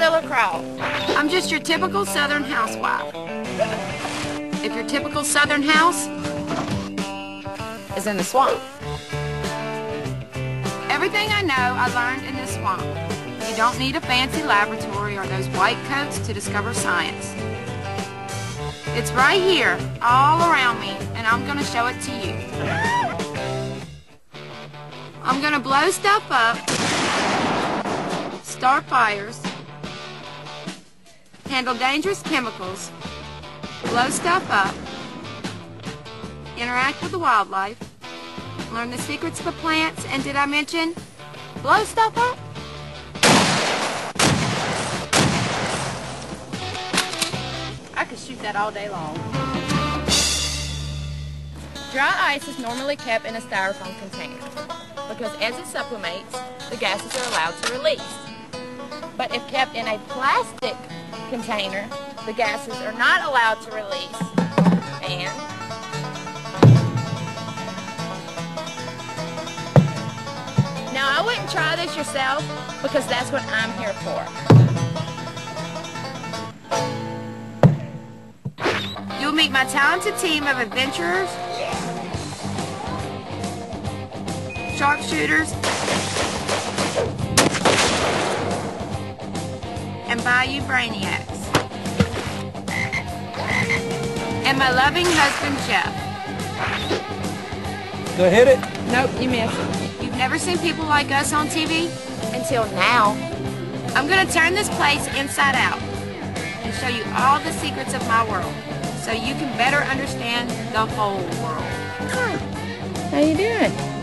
Heather LaCroix. I'm just your typical Southern housewife. If your typical Southern house Is in the swamp. Everything I know I learned in this swamp. You don't need a fancy laboratory or those white coats to discover science. It's right here, all around me, and I'm gonna show it to you. I'm gonna blow stuff up, start fires, handle dangerous chemicals, blow stuff up, interact with the wildlife, learn the secrets of the plants, and did I mention blow stuff up? I could shoot that all day long. Dry ice is normally kept in a styrofoam container because as it sublimates, the gases are allowed to release. But if kept in a plastic container, the gases are not allowed to release. And now I wouldn't try this yourself because that's what I'm here for. You'll meet my talented team of adventurers, sharpshooters, and Bayou Brainiacs. And my loving husband, Jeff. Go hit it. Nope, you missed. You've never seen people like us on TV? Until now. I'm gonna turn this place inside out and show you all the secrets of my world so you can better understand the whole world. How you doing?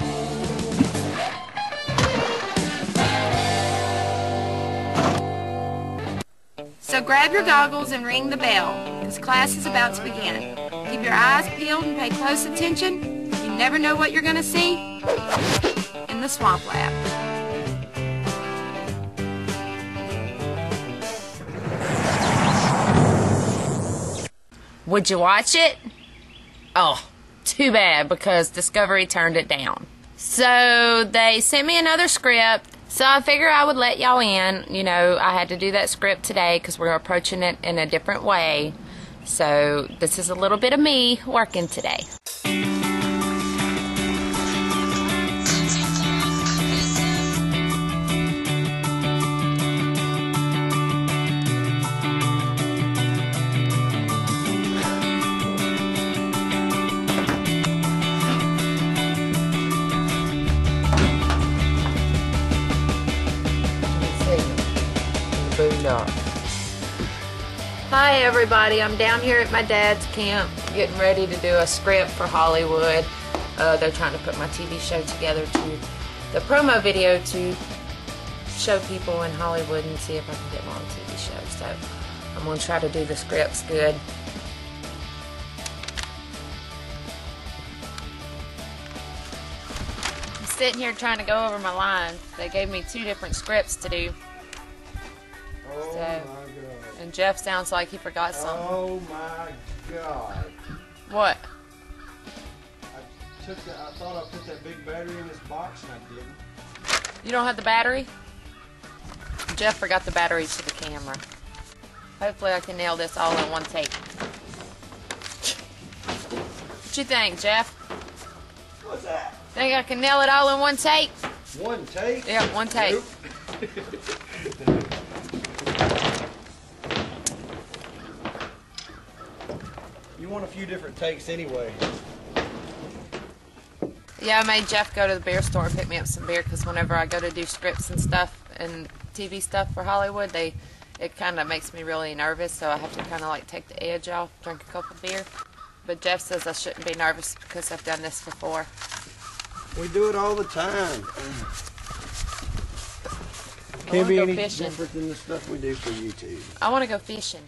Grab your goggles and ring the bell, because class is about to begin. Keep your eyes peeled and pay close attention. You never know what you're going to see in the swamp lab. Would you watch it? Oh, too bad because Discovery turned it down. So they sent me another script. So I figured I would let y'all in. You know, I had to do that script today because we're approaching it in a different way. So this is a little bit of me working today. Hi everybody, I'm down here at my dad's camp getting ready to do a script for Hollywood. Uh, they're trying to put my TV show together to the promo video to show people in Hollywood and see if I can get them on TV show. So I'm going to try to do the scripts good. I'm sitting here trying to go over my lines. They gave me two different scripts to do. Oh So- my god. And Jeff sounds like he forgot oh something. Oh my god. What? I took that. I thought I put that big battery in this box and I didn't. You don't have the battery? Jeff forgot the battery to the camera. Hopefully I can nail this all in one take. What you think, Jeff? What's that? Think I can nail it all in one take? One take. Yeah, one take. Nope. you want a few different takes anyway. Yeah, I made Jeff go to the beer store and pick me up some beer because whenever I go to do scripts and stuff and TV stuff for Hollywood, they it kind of makes me really nervous. So I have to kind of like take the edge off, drink a couple of beer. But Jeff says I shouldn't be nervous because I've done this before. We do it all the time. I Can't be go any fishing. different than the stuff we do for YouTube. I want to go fishing.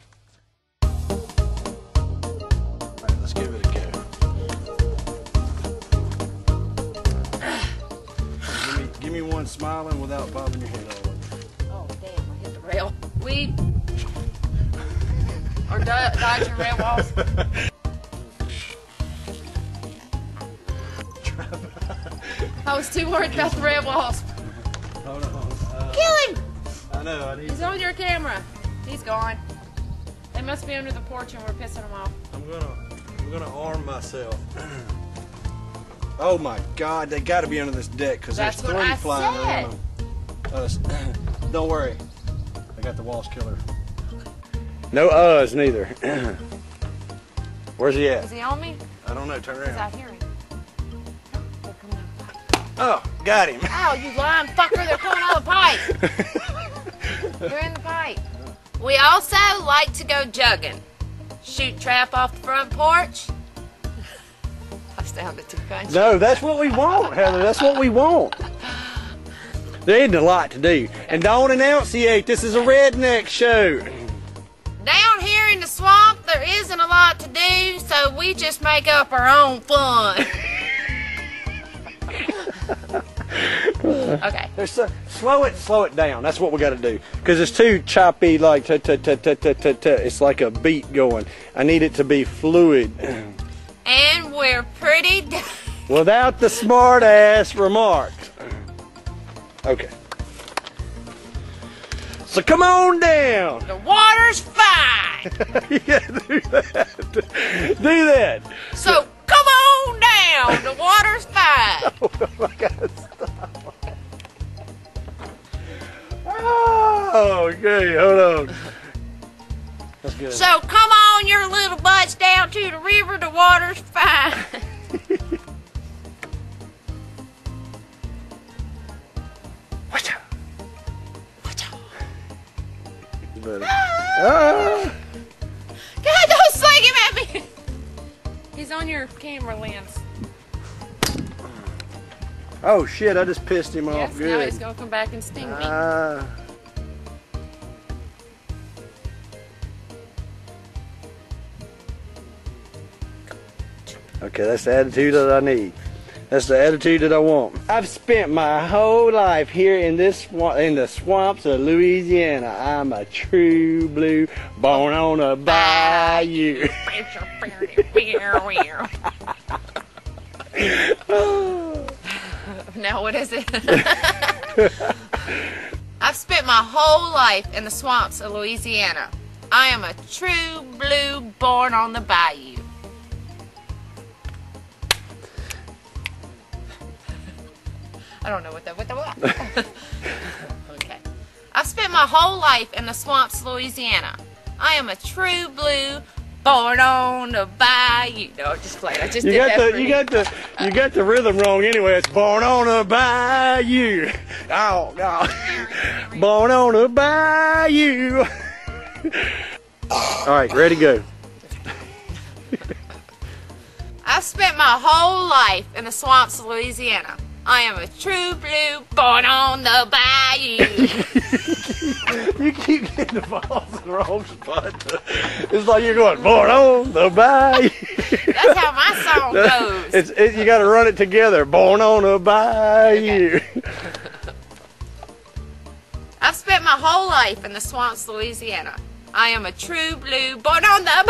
Smiling without bobbing your head all over. Oh, damn, I hit the rail. We are do- dodging rail walls. I was too worried about the rail walls. Hold on. Uh, Kill him! I know. I need. He's on your camera. He's gone. They must be under the porch and we're pissing them off. I'm gonna. I'm gonna arm myself. oh my God! They got to be under this deck because there's That's what three I flying said. around uh, them. Us. Don't worry. I got the walls killer. No uhs neither. Where's he at? Is he on me? I don't know. Turn Because I around. hear him. They're coming up. Oh, got him. Ow, you lying fucker, they're coming out of the pipe. They're in the pipe. We also like to go jugging. Shoot trap off the front porch. I sounded too country. No, that's what we want, Heather. That's what we want. There isn't a lot to do. And don't enunciate. This is a redneck show. Down here in the swamp, there isn't a lot to do, so we just make up our own fun. okay. There's so, slow it, slow it down. That's what we got to do. Because it's too choppy, like t t t t t t. It's like a beat going. I need it to be fluid, And we're pretty. d- without the smart ass remarks. Okay. So come on down. the water's fine. yeah, do that. Do that. So come on down. The water's fine. Oh, I gotta stop. Oh, okay, hold on. That's good. So come on your little butts down to the river. The water's fine. Watch out. You better- Ah. God, don't sling him at me. He's on your camera lens. Oh shit! I just pissed him Yes, off. now he's gonna come back and sting me. Ah. Okay, that's the attitude that I need. That's the attitude that I want. I've spent my whole life here in this in the swamps of Louisiana. I'm a true blue, born on a bayou. now what is it? I've spent my whole life in the swamps of Louisiana. I am a true blue born on the bayou. I don't know what that what the what. okay. I've spent my whole life in the swamps Louisiana. I am a true blue born on the bayou. No, I just played. I just You did got that the you got the you got the rhythm wrong anyway. It's born on a bayou. Oh no. Born on a bayou. All right, ready go. I've spent my whole life in the swamps of Louisiana. I am a true blue born on the bayou. You keep getting the balls in the wrong spot. It's like you're going born on the bayou. That's how my song goes. It's it, you got to run it together. Born on a bayou. I've spent my whole life in the swamps Louisiana. I am a true blue born on the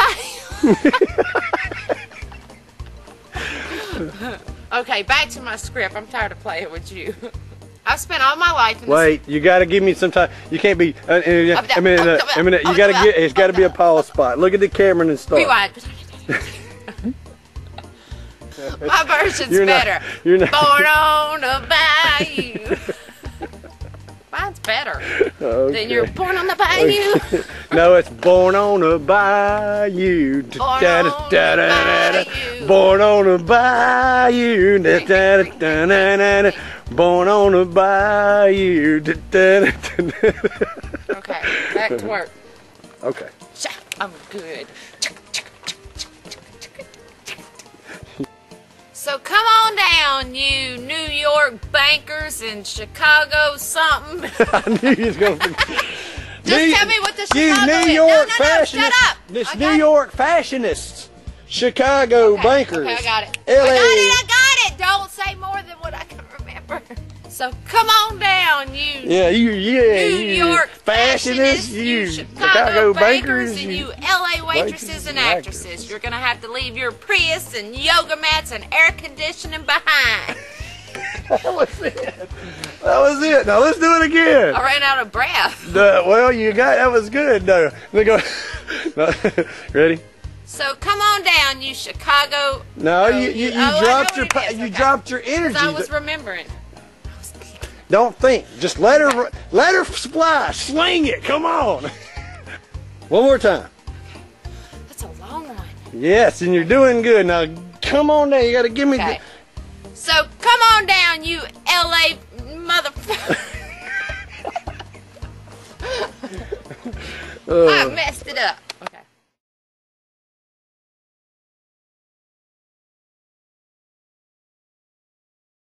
bayou. okay, back to my script. I'm tired of playing with you. I've spent all my life in Wait, you got to give me some time. You can't be. Uh, uh, I mean, uh, I mean, you got to get. It's got to be a pause spot. Look at the camera and start. Rewind. My version's You're not- better. you're not- Born on a bayou. Mine's better Okay. than you're born on the bayou. No, it's born on a bayou. Born on a bayou. Born on a bayou. Born on a bayou. Okay, back to work. Okay. I'm good. So come on down, you New York bankers and Chicago something. I knew you was gonna. Just tell me what the You Chicago New is. York No, no, no, shut up. This New it. York fashionists, Chicago Okay, bankers, Okay, I got it. LA. I got it. I got it. Don't say more than what I can remember. So come on down, you Yeah, you, yeah, New you York fashionists, fashionists, you Chicago, bankers, and you waitresses and actresses. You're gonna have to leave your Prius and yoga mats and air conditioning behind. that was it. That was it. Now let's do it again. I ran out of breath. Uh, well, you got that was good. No, let go. No, Ready? So come on down, you Chicago. No, Oh, you you, you oh, dropped your what it pa- is, you okay. dropped your energy. I was remembering. Don't think. Just let her let her fly. Sling it. Come on. One more time. Yes, and you're doing good. Now come on down. You got to give me. the- Okay. So come on down, you LA motherfucker. Uh. I messed